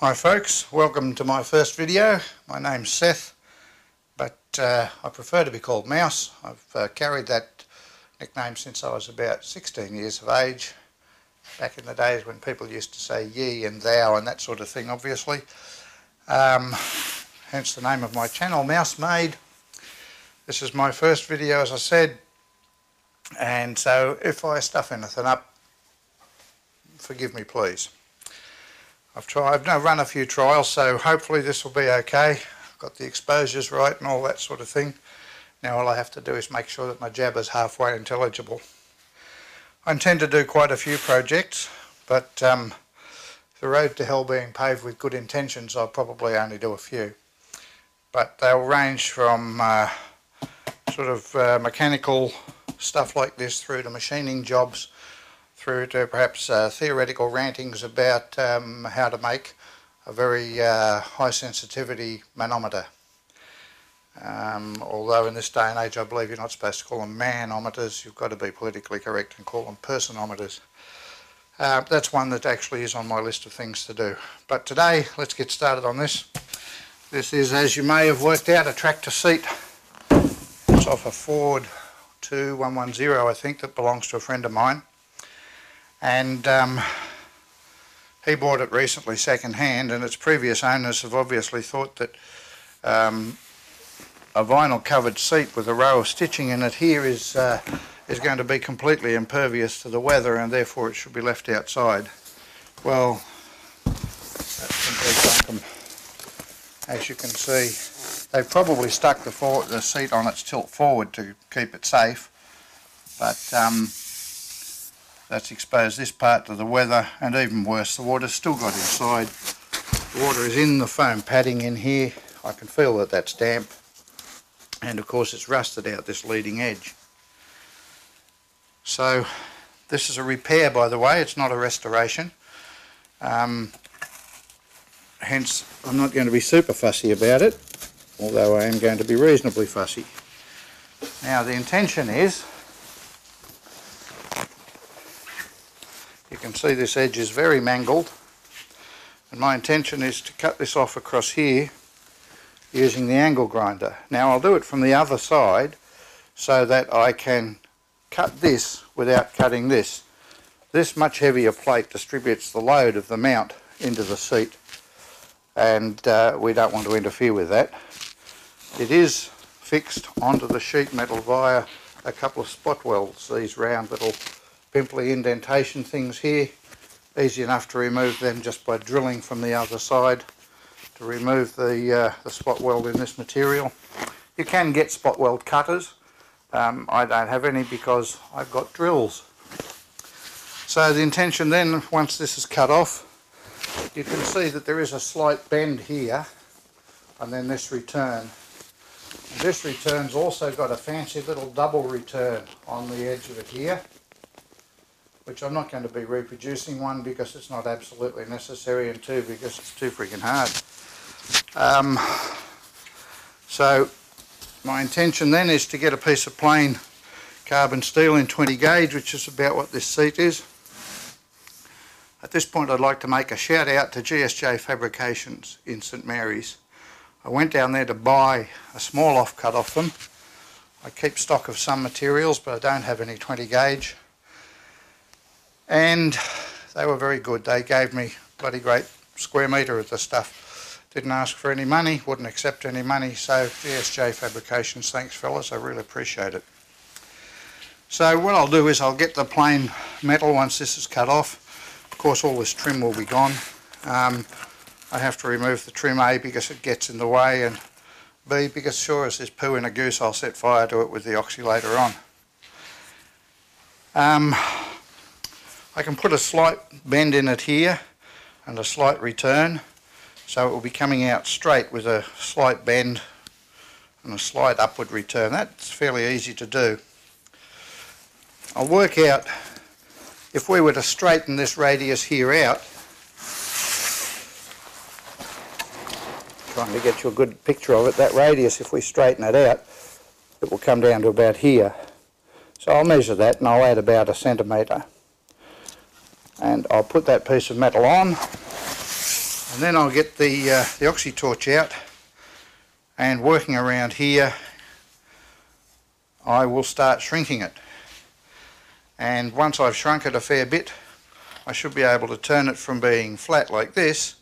Hi folks, welcome to my first video. My name's Seth, but uh, I prefer to be called Mouse. I've uh, carried that nickname since I was about 16 years of age, back in the days when people used to say ye and thou and that sort of thing obviously. Um, hence the name of my channel, Mousemade. This is my first video as I said, and so if I stuff anything up, forgive me please. I've tried, I've run a few trials, so hopefully this will be okay. I've got the exposures right and all that sort of thing. Now all I have to do is make sure that my jab is halfway intelligible. I intend to do quite a few projects, but um, the road to hell being paved with good intentions, I'll probably only do a few. But they'll range from uh, sort of uh, mechanical stuff like this through to machining jobs through to perhaps uh, theoretical rantings about um, how to make a very uh, high sensitivity manometer. Um, although in this day and age I believe you're not supposed to call them manometers, you've got to be politically correct and call them personometers. Uh, that's one that actually is on my list of things to do. But today, let's get started on this. This is, as you may have worked out, a tractor seat. It's off a Ford 2110, I think, that belongs to a friend of mine and um, he bought it recently second hand and its previous owners have obviously thought that um, a vinyl covered seat with a row of stitching in it here is uh, is going to be completely impervious to the weather and therefore it should be left outside. Well, that's As you can see, they've probably stuck the, the seat on its tilt forward to keep it safe, but um, that's exposed this part to the weather and even worse the water's still got inside. The water is in the foam padding in here. I can feel that that's damp. And of course it's rusted out this leading edge. So this is a repair by the way. It's not a restoration. Um, hence I'm not going to be super fussy about it although I am going to be reasonably fussy. Now the intention is can see this edge is very mangled and my intention is to cut this off across here using the angle grinder. Now I'll do it from the other side so that I can cut this without cutting this. This much heavier plate distributes the load of the mount into the seat and uh, we don't want to interfere with that. It is fixed onto the sheet metal via a couple of spot welds, these round little pimply indentation things here. Easy enough to remove them just by drilling from the other side to remove the, uh, the spot weld in this material. You can get spot weld cutters. Um, I don't have any because I've got drills. So the intention then, once this is cut off, you can see that there is a slight bend here and then this return. This return's also got a fancy little double return on the edge of it here which I'm not going to be reproducing, one because it's not absolutely necessary and two because it's too freaking hard. Um, so my intention then is to get a piece of plain carbon steel in 20 gauge which is about what this seat is. At this point I'd like to make a shout out to GSJ Fabrications in St Mary's. I went down there to buy a small off cut off them. I keep stock of some materials but I don't have any 20 gauge and they were very good. They gave me bloody great square metre of the stuff. Didn't ask for any money, wouldn't accept any money, so GSJ Fabrications, thanks fellas, I really appreciate it. So what I'll do is I'll get the plain metal once this is cut off. Of course all this trim will be gone. Um, I have to remove the trim A because it gets in the way and B because sure as there's poo in a goose I'll set fire to it with the oxy later on. Um, I can put a slight bend in it here and a slight return so it will be coming out straight with a slight bend and a slight upward return. That's fairly easy to do. I'll work out if we were to straighten this radius here out trying to get you a good picture of it, that radius if we straighten it out it will come down to about here. So I'll measure that and I'll add about a centimetre and I'll put that piece of metal on. And then I'll get the, uh, the oxy torch out. And working around here I will start shrinking it. And once I've shrunk it a fair bit I should be able to turn it from being flat like this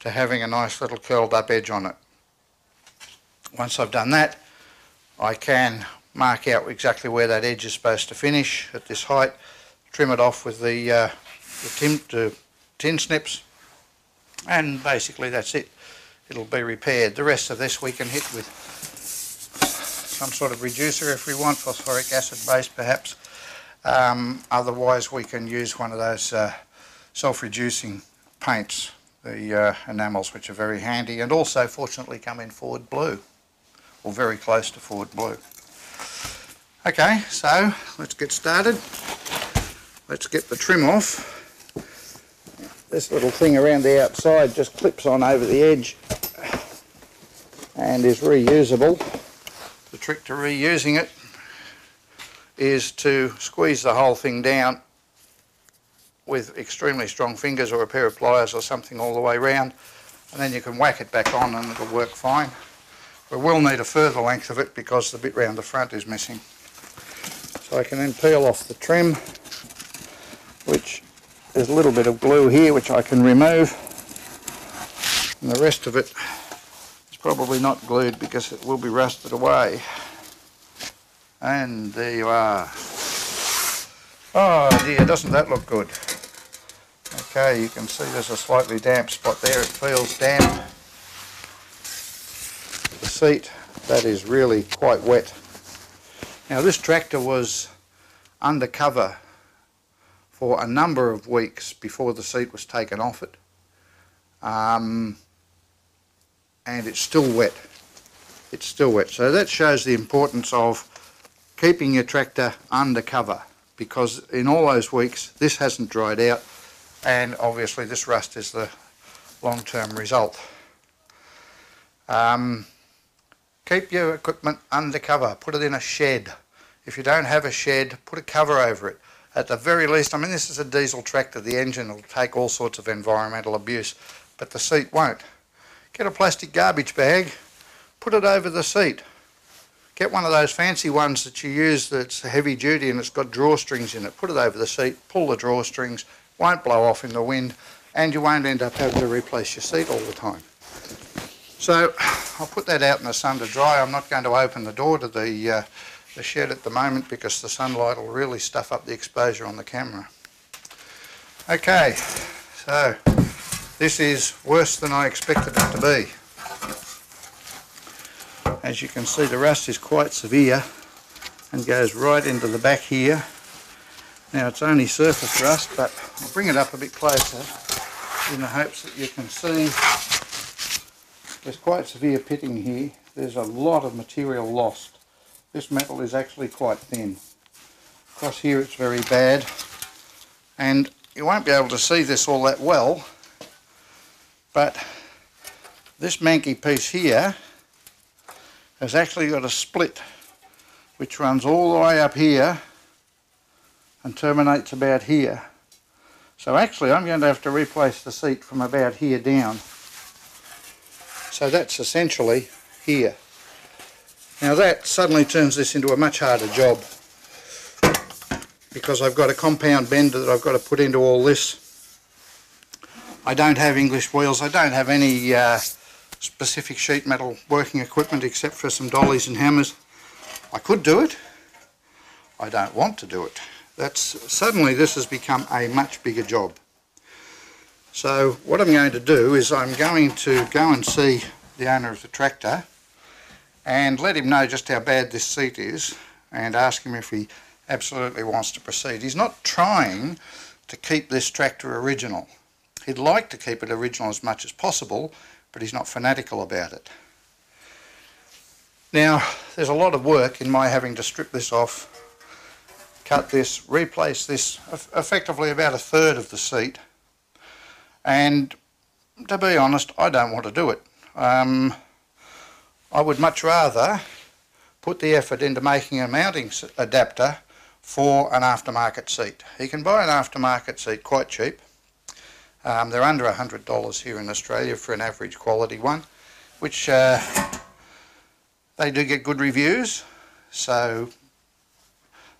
to having a nice little curled up edge on it. Once I've done that I can mark out exactly where that edge is supposed to finish at this height, trim it off with the, uh, the tin, tin snips and basically that's it. It'll be repaired. The rest of this we can hit with some sort of reducer if we want, phosphoric acid base perhaps. Um, otherwise we can use one of those uh, self-reducing paints, the uh, enamels which are very handy and also fortunately come in Ford blue or very close to Ford blue. Okay, so let's get started. Let's get the trim off. This little thing around the outside just clips on over the edge and is reusable. The trick to reusing it is to squeeze the whole thing down with extremely strong fingers or a pair of pliers or something all the way round and then you can whack it back on and it'll work fine. We will need a further length of it because the bit round the front is missing. So I can then peel off the trim which there's a little bit of glue here which I can remove and the rest of it is probably not glued because it will be rusted away. And there you are. Oh dear, doesn't that look good? Okay, you can see there's a slightly damp spot there. It feels damp. The seat, that is really quite wet. Now this tractor was undercover for a number of weeks before the seat was taken off it. Um, and it's still wet. It's still wet. So that shows the importance of keeping your tractor under cover because in all those weeks this hasn't dried out and obviously this rust is the long-term result. Um, keep your equipment under cover, put it in a shed. If you don't have a shed, put a cover over it. At the very least, I mean this is a diesel tractor, the engine will take all sorts of environmental abuse, but the seat won't. Get a plastic garbage bag, put it over the seat. Get one of those fancy ones that you use that's heavy duty and it's got drawstrings in it. Put it over the seat, pull the drawstrings, won't blow off in the wind and you won't end up having to replace your seat all the time. So I'll put that out in the sun to dry. I'm not going to open the door to the, uh, the shed at the moment because the sunlight will really stuff up the exposure on the camera. Okay, so this is worse than I expected it to be. As you can see the rust is quite severe and goes right into the back here. Now it's only surface rust but I'll bring it up a bit closer in the hopes that you can see there's quite severe pitting here. There's a lot of material lost. This metal is actually quite thin. Across here it's very bad and you won't be able to see this all that well but this manky piece here has actually got a split which runs all the way up here and terminates about here. So actually I'm going to have to replace the seat from about here down. So that's essentially here. Now that suddenly turns this into a much harder job because I've got a compound bender that I've got to put into all this. I don't have English wheels, I don't have any uh, specific sheet metal working equipment except for some dollies and hammers. I could do it, I don't want to do it. That's Suddenly this has become a much bigger job. So what I'm going to do is I'm going to go and see the owner of the tractor and let him know just how bad this seat is and ask him if he absolutely wants to proceed. He's not trying to keep this tractor original. He'd like to keep it original as much as possible, but he's not fanatical about it. Now, there's a lot of work in my having to strip this off, cut this, replace this, effectively about a third of the seat, and to be honest, I don't want to do it. Um, I would much rather put the effort into making a mounting adapter for an aftermarket seat. You can buy an aftermarket seat quite cheap Um, they're under $100 here in Australia for an average quality one, which uh, they do get good reviews, so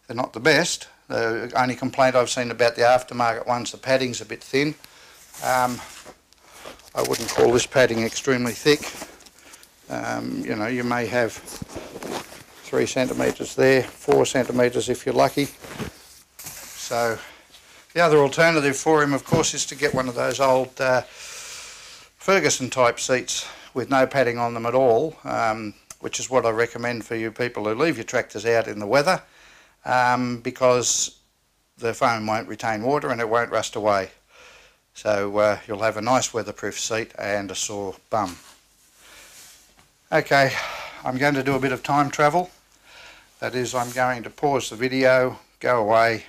they're not the best. The only complaint I've seen about the aftermarket ones, the padding's a bit thin. Um, I wouldn't call this padding extremely thick. Um, you know, you may have three centimetres there, four centimetres if you're lucky. So the other alternative for him, of course, is to get one of those old uh, Ferguson type seats with no padding on them at all, um, which is what I recommend for you people who leave your tractors out in the weather, um, because the foam won't retain water and it won't rust away. So uh, you'll have a nice weatherproof seat and a sore bum. Okay, I'm going to do a bit of time travel. That is, I'm going to pause the video, go away,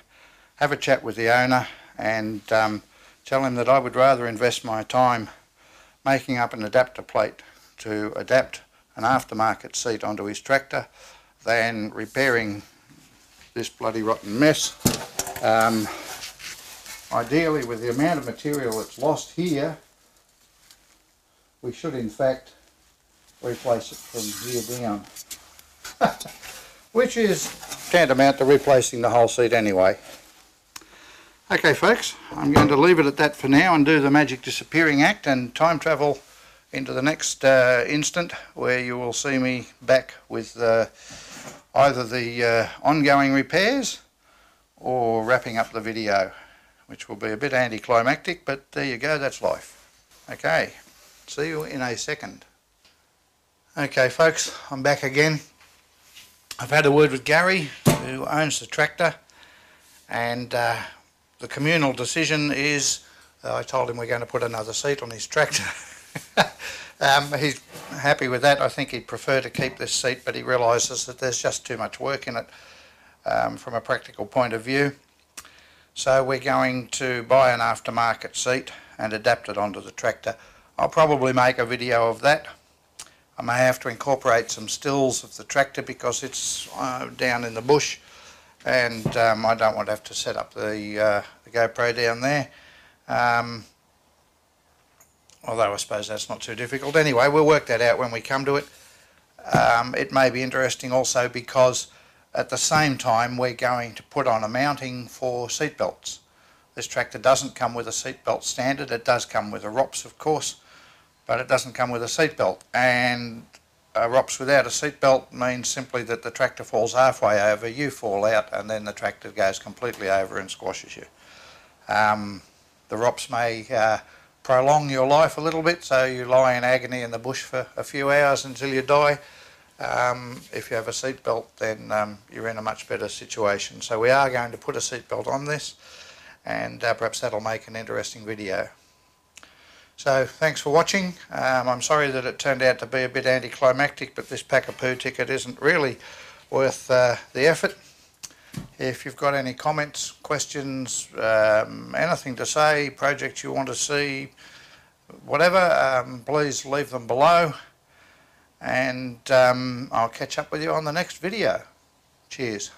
have a chat with the owner and um, tell him that I would rather invest my time making up an adapter plate to adapt an aftermarket seat onto his tractor than repairing this bloody rotten mess. Um, ideally with the amount of material that's lost here we should in fact replace it from here down which is tantamount to replacing the whole seat anyway okay folks I'm going to leave it at that for now and do the magic disappearing act and time travel into the next uh, instant where you will see me back with uh, either the uh, ongoing repairs or wrapping up the video which will be a bit anticlimactic, but there you go, that's life. Okay, see you in a second. Okay folks, I'm back again. I've had a word with Gary, who owns the tractor, and uh, the communal decision is, uh, I told him we're going to put another seat on his tractor. um, he's happy with that. I think he'd prefer to keep this seat, but he realises that there's just too much work in it um, from a practical point of view. So we're going to buy an aftermarket seat and adapt it onto the tractor. I'll probably make a video of that. I may have to incorporate some stills of the tractor because it's uh, down in the bush and um, I don't want to have to set up the, uh, the GoPro down there. Um, although I suppose that's not too difficult. Anyway, we'll work that out when we come to it. Um, it may be interesting also because at the same time, we're going to put on a mounting for seat belts. This tractor doesn't come with a seat belt standard. It does come with a ROPS, of course, but it doesn't come with a seatbelt. And a ROPS without a seatbelt means simply that the tractor falls halfway over, you fall out, and then the tractor goes completely over and squashes you. Um, the ROPS may uh, prolong your life a little bit, so you lie in agony in the bush for a few hours until you die. Um, if you have a seatbelt, then um, you're in a much better situation. So we are going to put a seatbelt on this, and uh, perhaps that'll make an interesting video. So thanks for watching. Um, I'm sorry that it turned out to be a bit anticlimactic, but this pack of poo ticket isn't really worth uh, the effort. If you've got any comments, questions, um, anything to say, projects you want to see, whatever, um, please leave them below and um, I'll catch up with you on the next video. Cheers.